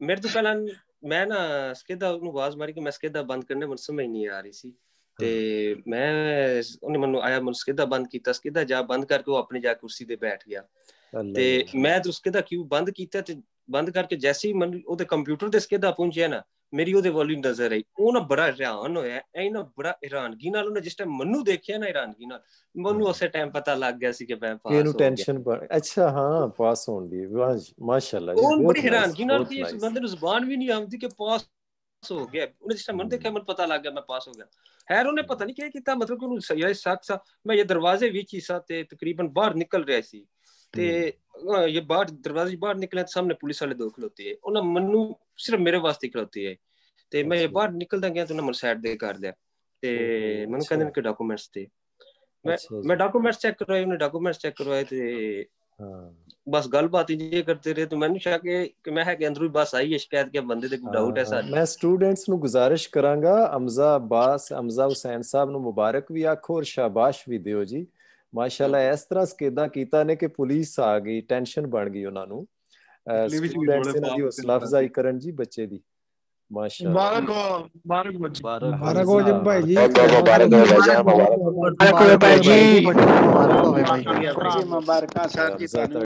ਮੇਰੇ ਤੋਂ ਪਹਿਲਾਂ ਮੈਂ ਨਾ ਸਕੇਦਾ ਨੂੰ ਆਵਾਜ਼ ਮਾਰੀ ਕਿ ਮੈਂ ਸਕੇਦਾ ਬੰਦ ਕਰਨੇ ਮੈਨੂੰ ਸਮਝ ਨਹੀਂ ਆ ਰਹੀ ਸੀ। ਤੇ ਮੈਂ ਉਹਨੇ ਮੈਨੂੰ ਆਇਆ ਮੈਨੂੰ ਸਕੇਦਾ ਬੰਦ ਕੀਤਾ ਸਕੇਦਾ ਜਾ ਬੰਦ ਕਰਕੇ ਉਹ ਆਪਣੀ ਜਾ ਕੁਰਸੀ ਤੇ ਬੈਠ ਗਿਆ। ਤੇ ਮੈਂ ਤਾਂ ਸਕੇਦਾ ਕਿਉਂ ਬੰਦ ਕੀਤਾ ਤੇ ਬੰਦ ਕਰਕੇ ਜੈਸੇ ਹੀ ਮੈਨੂੰ ਉਹਦੇ ਕੰਪਿਊਟਰ ਤੇ ਸਕੇਦਾ ਪਹੁੰਚਿਆ ਨਾ ਮੇਰੀ ਉਹਦੇ ਵੱਲ ਨਜ਼ਰ ਆਈ। ਉਹ ਨਾ ਬੜਾ ਹੈਰਾਨ ਹੋਇਆ। ਐ ਨਾ ਬੜਾ ਹੈਰਾਨਗੀ ਨਾਲ ਉਹਨੇ ਜਿਸ ਟਾਈਮ ਮੈਨੂੰ ਦੇਖਿਆ ਨਾ ਹੈਰਾਨਗੀ ਨਾਲ ਮੈਨੂੰ ਉਸੇ ਟਾਈਮ ਪਤਾ ਲੱਗ ਗਿਆ ਸੀ ਕਿ ਮੈਂ ਪਾਸ ਹੋ ਗਿਆ। ਇਹਨੂੰ ਟੈਨਸ਼ਨ ਬਣ ਅੱਛਾ ਹਾਂ ਪਾਸ ਹੋਣ ਦੀ। ਮਾਸ਼ਾਅੱਲਾ ਉਹ ਬੜੀ ਹੈਰਾਨਗੀ ਨਾਲ ਕਿ ਇਸ ਬੰਦੇ ਨੂੰ ਜ਼ੁਬਾਨ ਵੀ ਨਹੀਂ ਆਉਂਦੀ ਕਿ ਪਾਸ ਹੋ ਗਿਆ। ਉਹਨੇ ਜਿਸ ਟਾਈਮ ਮੈਨੂੰ ਦੇਖਿਆ ਮੈਨੂੰ ਪਤਾ ਲੱਗ ਗਿਆ ਮੈਂ ਪਾਸ ਹੋ ਗਿਆ। ਖੈਰ ਉਹਨੇ ਪਤਾ ਨਹੀਂ ਕੀ ਕੀਤਾ। ਮਤਲਬ ਕਿ ਉਹਨੂੰ ਸਹੀ ਸੱਚ ਸਾ ਮੈਂ ਇਹ ਦਰਵਾਜ਼ੇ ਵਿੱਚ ਹੀ ਸਾ ਤੇ ਤਕਰੀਬਨ ਬਾਹਰ ਨਿਕਲ ਰਿਹਾ ਸੀ। ਤੇ ਇਹ ਬਾਹਰ ਦਰਵਾਜ਼ੇ ਬਾਹਰ ਨਿਕਲੇ ਸਾਹਮਣੇ ਪੁਲਿਸ ਵਾਲੇ ਦੋ ਖਲੋਤੇ ਹੈ ਉਹਨਾਂ ਮੈਨੂੰ ਸਿਰਫ ਮੇਰੇ ਵਾਸਤੇ ਖਲੋਤੇ ਹੈ ਤੇ ਮੈਂ ਬਾਹਰ ਨਿਕਲਦਾ ਗਿਆ ਤਾਂ ਉਹਨਾਂ ਮੈਨੂੰ ਸਾਈਡ ਦੇ ਕਰ ਲਿਆ। ਤੇ ਮੈਨੂੰ ਕਹਿੰਦੇ ਕਿ ਡਾਕੂਮੈਂਟਸ ਤੇ। ਮੈਂ ਮੈਂ ਡਾਕੂਮੈਂਟਸ ਚੈੱਕ ਕਰਵਾਏ ਉਹਨੇ ਡਾਕੂਮੈਂਟਸ ਚੈੱਕ ਕਰਵਾਏ ਤੇ ਹਾਂ। ਬਸ ਗੱਲਬਾਤ ਇੰਜੇ ਕਰਦੇ ਰਹੇ ਤਾਂ ਮੈਨੂੰ ਸ਼ੱਕ ਹੈ ਕਿ ਮੈਂ ਹੈ ਕਿ ਅੰਦਰੋਂ ਹੀ ਬਸ ਆਈ ਹੈ ਸ਼ਿਕਾਇਤ ਕਿ ਬੰਦੇ ਤੇ ਕੋਈ ਡਾਊਟ ਹੈ ਸਾਡੇ। ਮੈਂ ਸਟੂਡੈਂਟਸ ਨੂੰ ਗੁਜ਼ਾਰਿਸ਼ ਕਰਾਂਗਾ ਅਮਜ਼ਾ ਅਬਾਸ ਅਮਜ਼ਾ ਹੁਸੈਨ ਸਾਹਿਬ ਨੂੰ ਮੁਬਾਰਕ ਵੀ ਆਖੋ ਔਰ ਸ਼ਾਬਾਸ਼ ਵੀ ਦਿਓ ਜੀ। ਮਾਸ਼ਾਅੱਲਾ ਇਸ ਤਰ੍ਹਾਂ ਸਕੇਦਾ ਕੀਤਾ ਨੇ ਕਿ ਪੁਲਿਸ ਆ ਗਈ ਟੈਨਸ਼ਨ ਬਣ ਗਈ ਉਹਨਾਂ ਨੂੰ ਸਟੂਡੈਂਟਸ ਇਹਨਾਂ ਦੀ ਹੌਸਲਾ ਅਫਜ਼ਾਈ ਕਰਨ ਜੀ ਬੱਚੇ ਦੀ ਮਾਸ਼ਾਅੱਲਾ ਮੁਬਾਰਕ ਹੋ ਮੁਬਾਰਕ ਹੋ ਮੁਬਾਰਕ ਹੋ ਜੀ ਭਾਈ ਜੀ ਮੁਬਾਰਕ ਹੋ ਭਾਈ ਜੀ ਮੁਬਾਰਕ ਹੋਵੇ ਭਾਈ ਜੀ ਮੁਬਾਰਕ ਹੋਵੇ ਭਾਈ ਮੁਬਾਰਕਾਂ ਸਰ ਜੀ ਤੁਹਾਨੂੰ